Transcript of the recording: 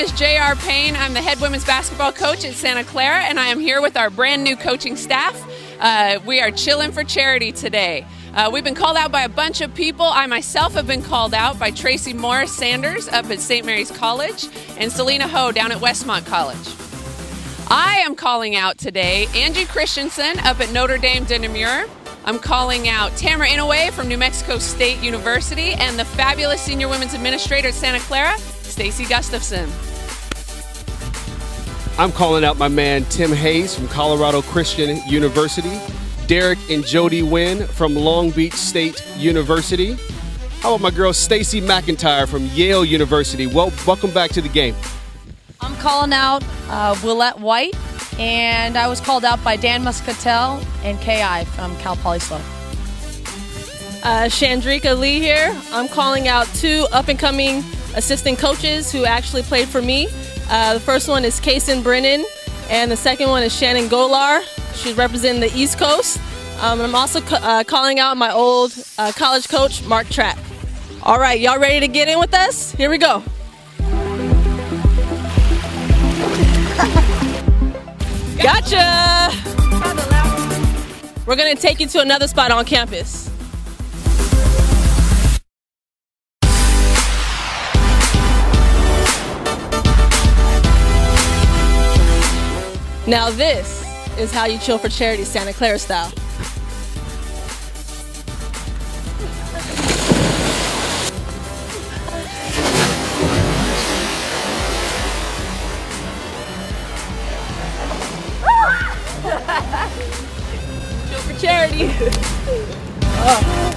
is J.R. Payne. I'm the head women's basketball coach at Santa Clara, and I am here with our brand new coaching staff. Uh, we are chilling for charity today. Uh, we've been called out by a bunch of people. I myself have been called out by Tracy Morris Sanders up at St. Mary's College and Selena Ho down at Westmont College. I am calling out today Angie Christensen up at Notre Dame de Namur. I'm calling out Tamara Inouye from New Mexico State University and the fabulous senior women's administrator at Santa Clara, Stacy Gustafson. I'm calling out my man Tim Hayes from Colorado Christian University, Derek and Jody Wynn from Long Beach State University. How about my girl Stacy McIntyre from Yale University? Well, welcome back to the game. I'm calling out uh, Willette White, and I was called out by Dan Muscatel and KI from Cal Poly SLO. Uh, Shandrika Lee here. I'm calling out two up and coming assistant coaches who actually played for me. Uh, the first one is Kaysen Brennan, and the second one is Shannon Golar. She's representing the East Coast. Um, I'm also uh, calling out my old uh, college coach, Mark Trapp. All right, y'all ready to get in with us? Here we go. Gotcha! We're gonna take you to another spot on campus. Now this is how you chill for charity, Santa Clara style. chill for charity. oh.